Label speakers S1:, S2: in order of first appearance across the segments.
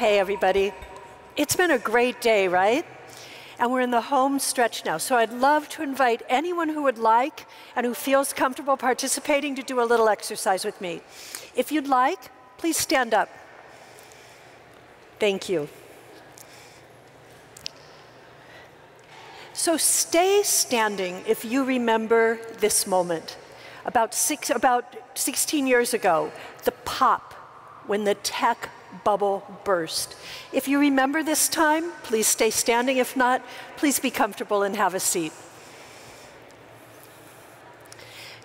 S1: Hey, everybody. It's been a great day, right? And we're in the home stretch now. So I'd love to invite anyone who would like and who feels comfortable participating to do a little exercise with me. If you'd like, please stand up. Thank you. So stay standing if you remember this moment. About, six, about 16 years ago, the pop when the tech bubble burst. If you remember this time, please stay standing. If not, please be comfortable and have a seat.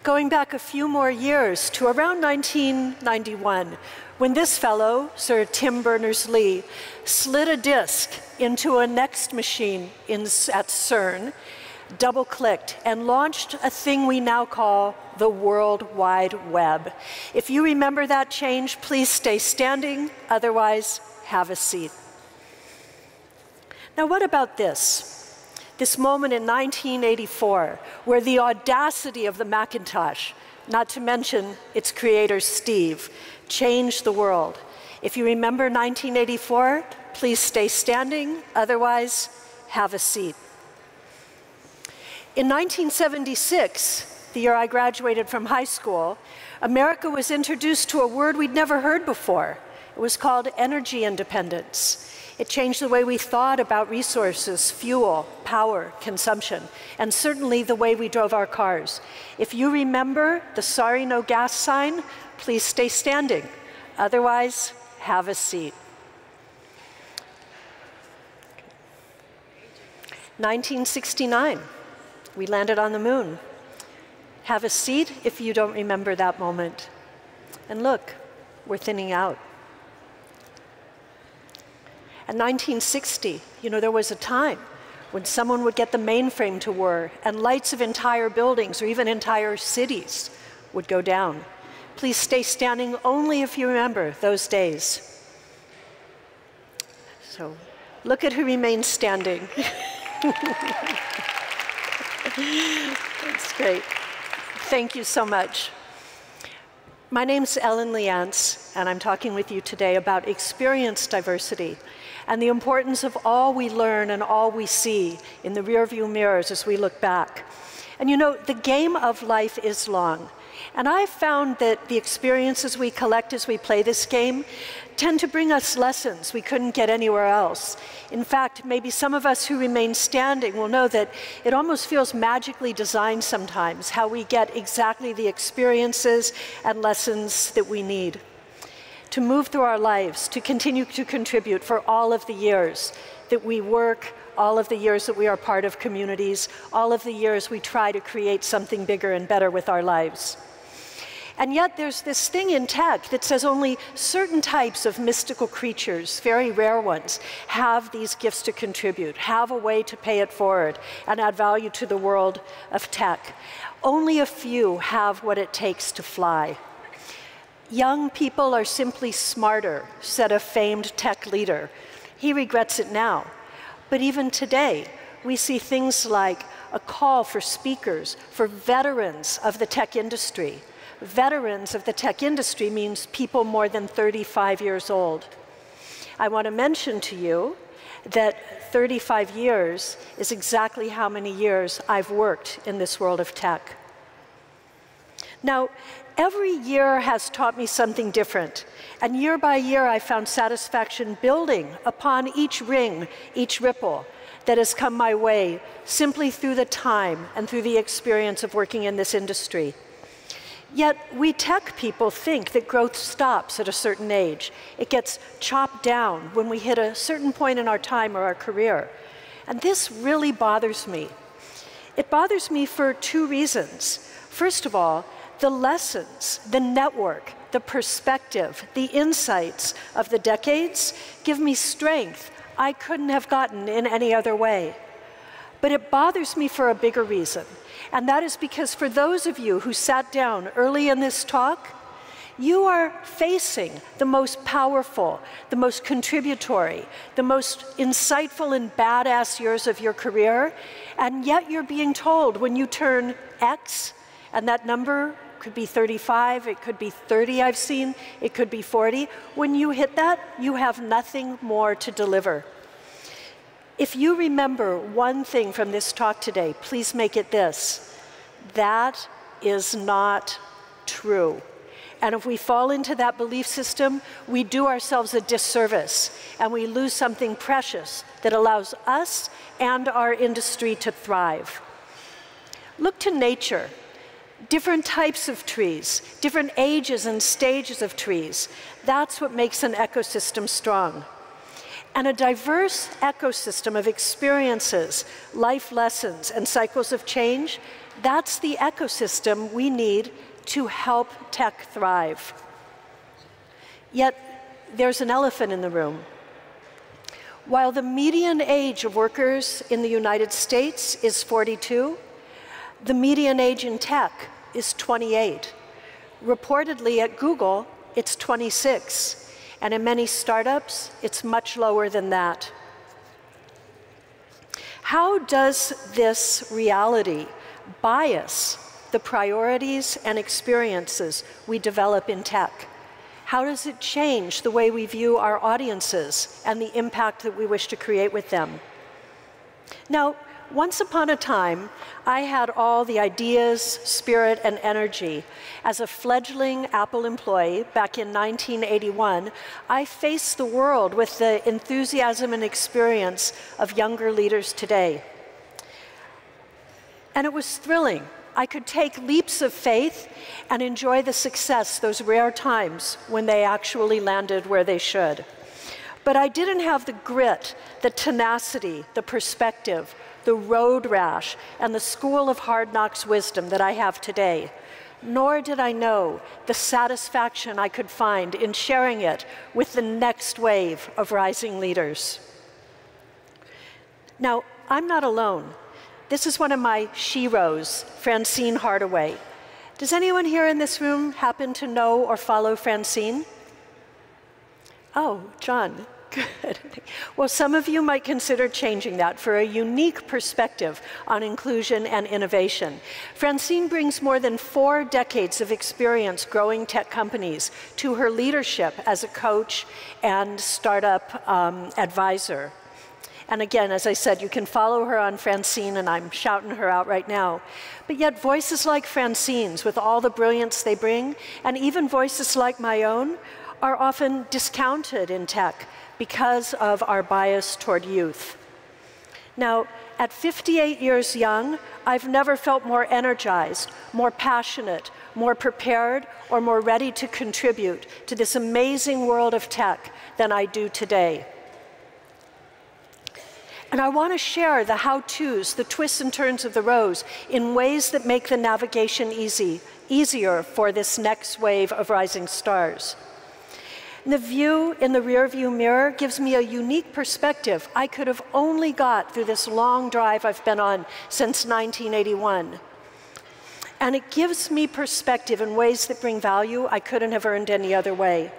S1: Going back a few more years to around 1991, when this fellow, Sir Tim Berners-Lee, slid a disk into a NeXT machine in, at CERN, double-clicked, and launched a thing we now call the World Wide Web. If you remember that change, please stay standing, otherwise have a seat. Now what about this? This moment in 1984, where the audacity of the Macintosh, not to mention its creator Steve, changed the world. If you remember 1984, please stay standing, otherwise have a seat. In 1976, the year I graduated from high school, America was introduced to a word we'd never heard before. It was called energy independence. It changed the way we thought about resources, fuel, power, consumption, and certainly the way we drove our cars. If you remember the sorry no gas sign, please stay standing. Otherwise, have a seat. 1969, we landed on the moon. Have a seat if you don't remember that moment. And look, we're thinning out. In 1960, you know, there was a time when someone would get the mainframe to whir and lights of entire buildings or even entire cities would go down. Please stay standing only if you remember those days. So look at who remains standing. That's great. Thank you so much. My name's Ellen Leanse, and I'm talking with you today about experience diversity and the importance of all we learn and all we see in the rearview mirrors as we look back. And you know, the game of life is long. And I've found that the experiences we collect as we play this game tend to bring us lessons we couldn't get anywhere else. In fact, maybe some of us who remain standing will know that it almost feels magically designed sometimes how we get exactly the experiences and lessons that we need to move through our lives, to continue to contribute for all of the years that we work, all of the years that we are part of communities, all of the years we try to create something bigger and better with our lives. And yet there's this thing in tech that says only certain types of mystical creatures, very rare ones, have these gifts to contribute, have a way to pay it forward and add value to the world of tech. Only a few have what it takes to fly. Young people are simply smarter, said a famed tech leader. He regrets it now. But even today, we see things like a call for speakers, for veterans of the tech industry, veterans of the tech industry means people more than 35 years old. I want to mention to you that 35 years is exactly how many years I've worked in this world of tech. Now, every year has taught me something different, and year by year I found satisfaction building upon each ring, each ripple that has come my way simply through the time and through the experience of working in this industry. Yet we tech people think that growth stops at a certain age. It gets chopped down when we hit a certain point in our time or our career. And this really bothers me. It bothers me for two reasons. First of all, the lessons, the network, the perspective, the insights of the decades give me strength I couldn't have gotten in any other way. But it bothers me for a bigger reason. And that is because for those of you who sat down early in this talk, you are facing the most powerful, the most contributory, the most insightful and badass years of your career, and yet you're being told when you turn X and that number could be 35, it could be 30, I've seen, it could be 40. When you hit that, you have nothing more to deliver. If you remember one thing from this talk today, please make it this that is not true. And if we fall into that belief system, we do ourselves a disservice and we lose something precious that allows us and our industry to thrive. Look to nature. Different types of trees, different ages and stages of trees. That's what makes an ecosystem strong. And a diverse ecosystem of experiences, life lessons, and cycles of change, that's the ecosystem we need to help tech thrive. Yet, there's an elephant in the room. While the median age of workers in the United States is 42, the median age in tech is 28. Reportedly at Google, it's 26. And in many startups, it's much lower than that. How does this reality bias the priorities and experiences we develop in tech? How does it change the way we view our audiences and the impact that we wish to create with them? Now, once upon a time, I had all the ideas, spirit, and energy. As a fledgling Apple employee back in 1981, I faced the world with the enthusiasm and experience of younger leaders today. And it was thrilling. I could take leaps of faith and enjoy the success, those rare times when they actually landed where they should. But I didn't have the grit, the tenacity, the perspective, the road rash, and the school of hard knocks wisdom that I have today. Nor did I know the satisfaction I could find in sharing it with the next wave of rising leaders. Now, I'm not alone. This is one of my sheroes, Francine Hardaway. Does anyone here in this room happen to know or follow Francine? Oh, John. Good. Well, some of you might consider changing that for a unique perspective on inclusion and innovation. Francine brings more than four decades of experience growing tech companies to her leadership as a coach and startup um, advisor. And again, as I said, you can follow her on Francine, and I'm shouting her out right now. But yet, voices like Francine's, with all the brilliance they bring, and even voices like my own, are often discounted in tech because of our bias toward youth. Now, at 58 years young, I've never felt more energized, more passionate, more prepared, or more ready to contribute to this amazing world of tech than I do today. And I want to share the how to's, the twists and turns of the rows, in ways that make the navigation easy, easier for this next wave of rising stars. The view in the rearview mirror gives me a unique perspective I could have only got through this long drive I've been on since 1981. And it gives me perspective in ways that bring value I couldn't have earned any other way.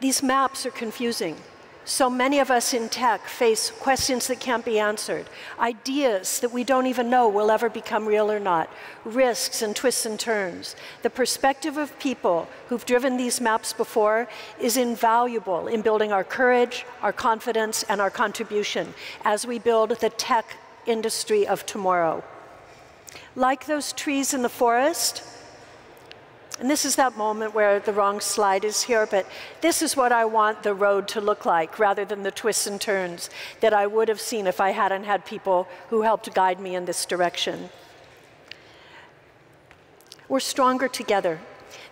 S1: These maps are confusing. So many of us in tech face questions that can't be answered, ideas that we don't even know will ever become real or not, risks and twists and turns. The perspective of people who've driven these maps before is invaluable in building our courage, our confidence, and our contribution as we build the tech industry of tomorrow. Like those trees in the forest, and this is that moment where the wrong slide is here, but this is what I want the road to look like rather than the twists and turns that I would have seen if I hadn't had people who helped guide me in this direction. We're stronger together.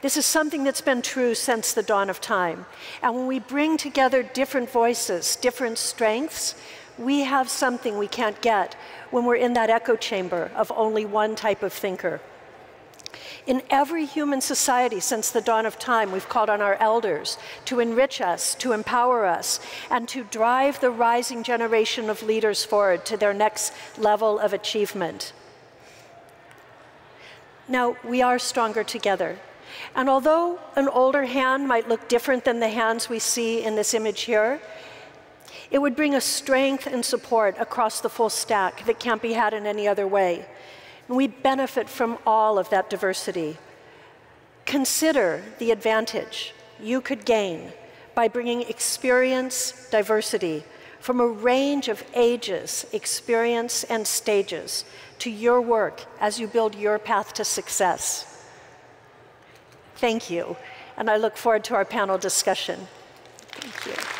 S1: This is something that's been true since the dawn of time. And when we bring together different voices, different strengths, we have something we can't get when we're in that echo chamber of only one type of thinker. In every human society since the dawn of time, we've called on our elders to enrich us, to empower us, and to drive the rising generation of leaders forward to their next level of achievement. Now, we are stronger together. And although an older hand might look different than the hands we see in this image here, it would bring a strength and support across the full stack that can't be had in any other way. We benefit from all of that diversity. Consider the advantage you could gain by bringing experience diversity from a range of ages, experience, and stages to your work as you build your path to success. Thank you, and I look forward to our panel discussion. Thank you.